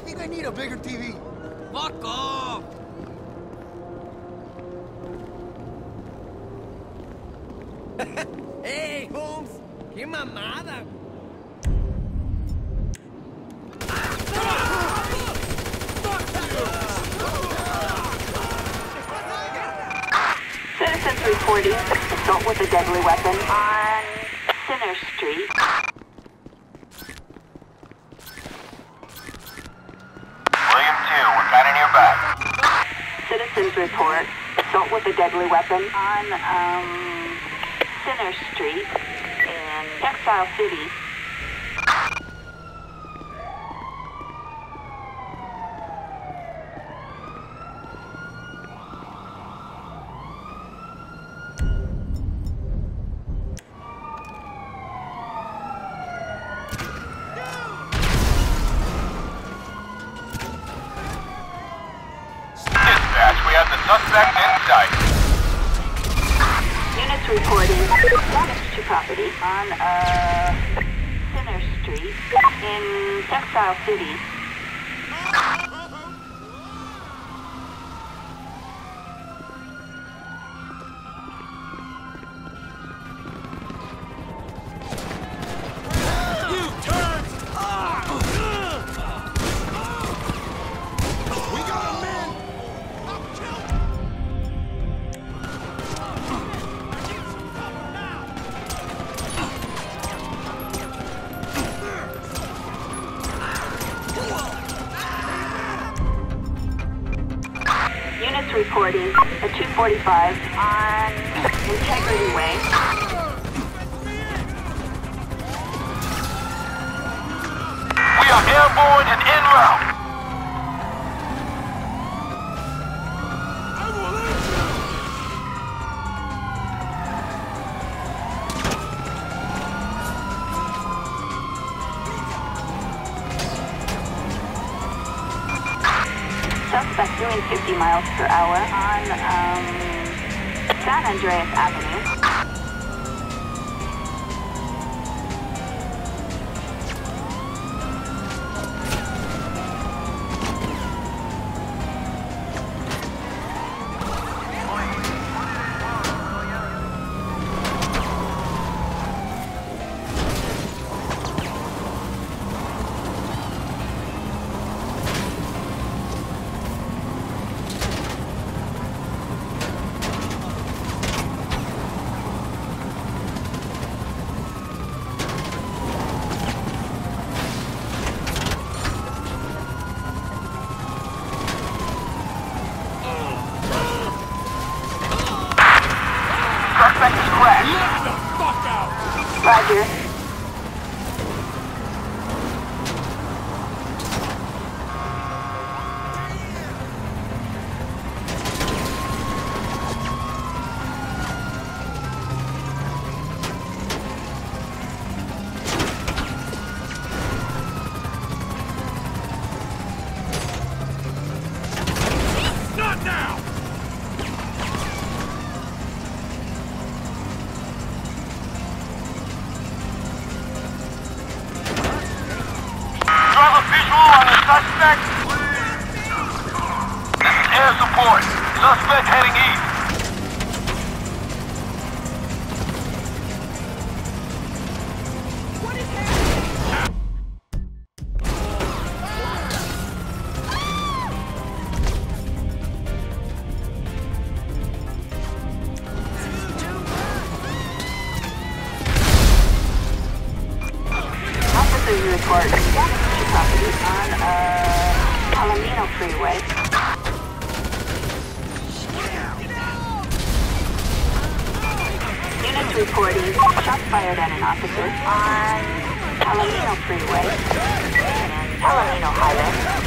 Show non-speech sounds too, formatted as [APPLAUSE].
I think I need a bigger TV. Fuck off! [LAUGHS] hey, Holmes! ¡Qué mamada! Citizens reporting assault with a deadly weapon on Center Street. Report assault with a deadly weapon on um, Center Street in Textile City. Dispatch, we have the suspect in sight. Units reporting damage to property on uh, Center Street in Textile City. Units reporting at 245 on Integrity Way. We are airborne and en route. Suspect doing 50 miles per hour on um, San Andreas Avenue. Is crashed. Roger. You a visual on the suspect? This is air support. Suspect heading east. Officers report damage to property on uh, Palomino Freeway. Units reporting shots fired at an officer on Palomino Freeway and Palomino Highway.